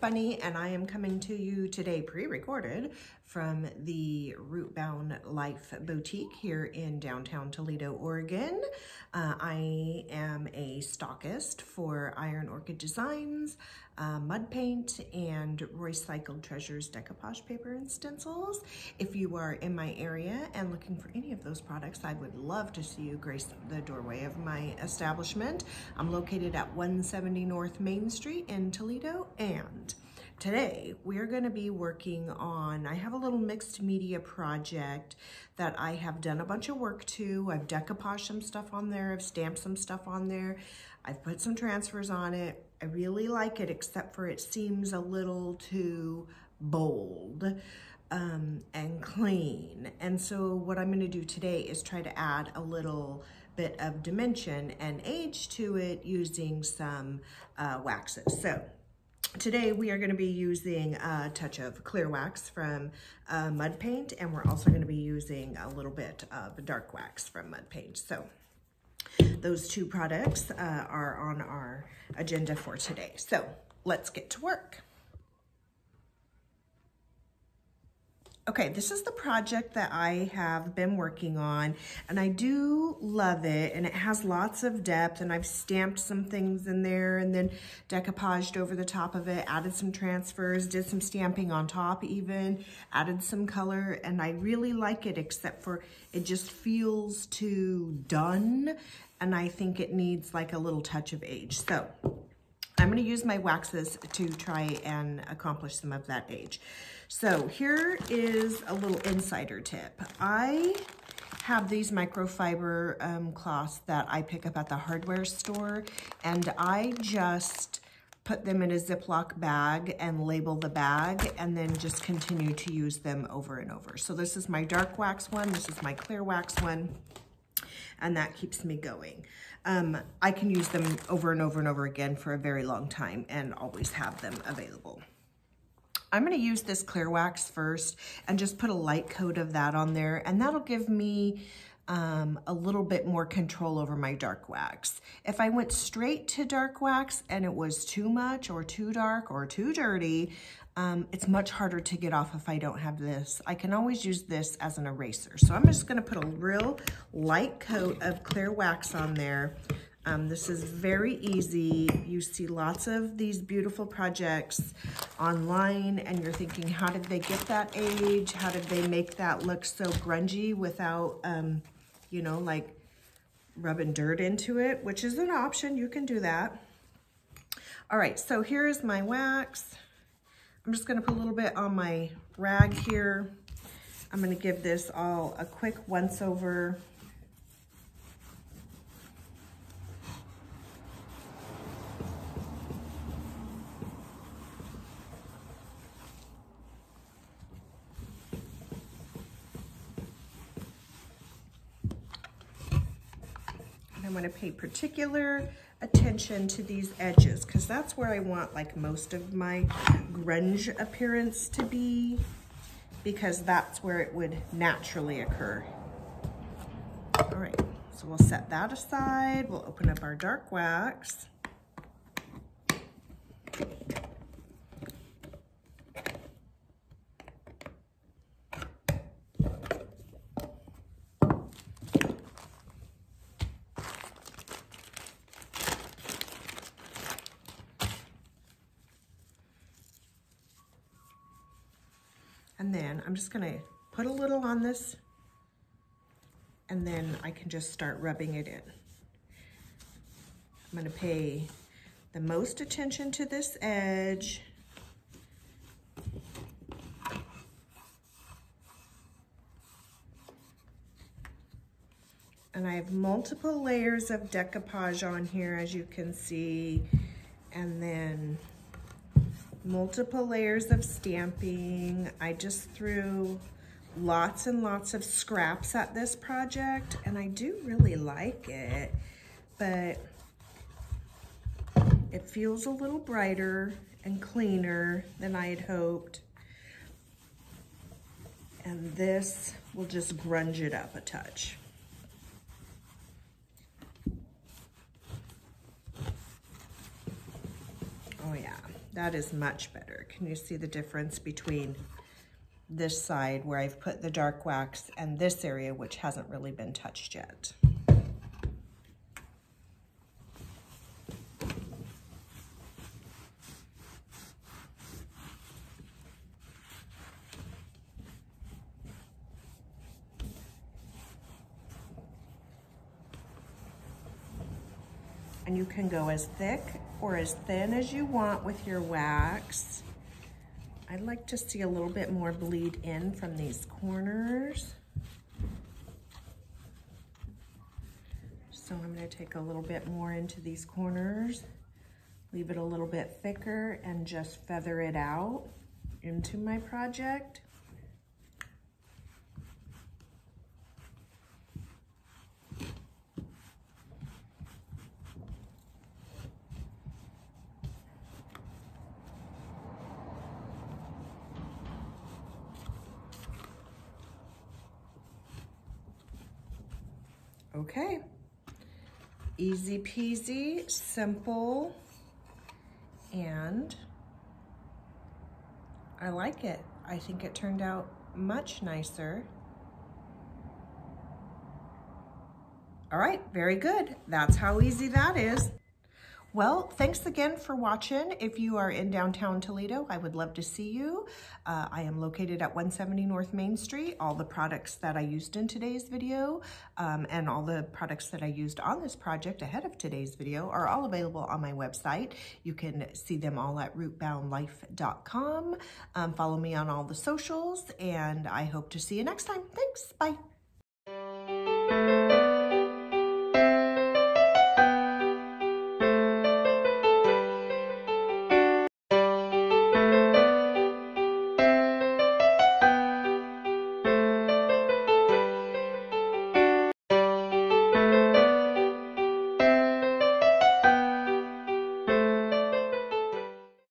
Bunny, and I am coming to you today pre-recorded from the Rootbound Life Boutique here in downtown Toledo, Oregon. Uh, I am a stockist for Iron Orchid Designs, uh, MudPaint, and Roycycled Treasures decoupage paper and stencils. If you are in my area and looking for any of those products, I would love to see you grace the doorway of my establishment. I'm located at 170 North Main Street in Toledo, and Today, we're gonna be working on, I have a little mixed media project that I have done a bunch of work to. I've decoupaged some stuff on there, I've stamped some stuff on there. I've put some transfers on it. I really like it, except for it seems a little too bold um, and clean. And so what I'm gonna do today is try to add a little bit of dimension and age to it using some uh, waxes. So Today we are going to be using a touch of clear wax from uh, MudPaint and we're also going to be using a little bit of dark wax from MudPaint. So those two products uh, are on our agenda for today. So let's get to work. Okay, this is the project that I have been working on and I do love it and it has lots of depth and I've stamped some things in there and then decoupaged over the top of it, added some transfers, did some stamping on top even, added some color and I really like it except for it just feels too done and I think it needs like a little touch of age. So I'm gonna use my waxes to try and accomplish some of that age. So here is a little insider tip. I have these microfiber um, cloths that I pick up at the hardware store and I just put them in a Ziploc bag and label the bag and then just continue to use them over and over. So this is my dark wax one, this is my clear wax one, and that keeps me going. Um, I can use them over and over and over again for a very long time and always have them available. I'm gonna use this clear wax first and just put a light coat of that on there and that'll give me um, a little bit more control over my dark wax. If I went straight to dark wax and it was too much or too dark or too dirty, um, it's much harder to get off if I don't have this. I can always use this as an eraser. So I'm just gonna put a real light coat of clear wax on there um, this is very easy. You see lots of these beautiful projects online and you're thinking, how did they get that age? How did they make that look so grungy without, um, you know, like rubbing dirt into it, which is an option. You can do that. All right, so here's my wax. I'm just gonna put a little bit on my rag here. I'm gonna give this all a quick once over I'm gonna pay particular attention to these edges because that's where I want like most of my grunge appearance to be because that's where it would naturally occur. All right, so we'll set that aside. We'll open up our dark wax. And then I'm just gonna put a little on this and then I can just start rubbing it in. I'm gonna pay the most attention to this edge. And I have multiple layers of decoupage on here, as you can see. And then multiple layers of stamping. I just threw lots and lots of scraps at this project and I do really like it, but it feels a little brighter and cleaner than I had hoped. And this will just grunge it up a touch. Oh yeah, that is much better. Can you see the difference between this side where I've put the dark wax and this area which hasn't really been touched yet? And you can go as thick or as thin as you want with your wax. I'd like to see a little bit more bleed in from these corners. So I'm gonna take a little bit more into these corners, leave it a little bit thicker and just feather it out into my project. Okay. Easy peasy, simple, and I like it. I think it turned out much nicer. All right, very good. That's how easy that is. Well, thanks again for watching. If you are in downtown Toledo, I would love to see you. Uh, I am located at 170 North Main Street. All the products that I used in today's video um, and all the products that I used on this project ahead of today's video are all available on my website. You can see them all at rootboundlife.com. Um, follow me on all the socials and I hope to see you next time. Thanks. Bye.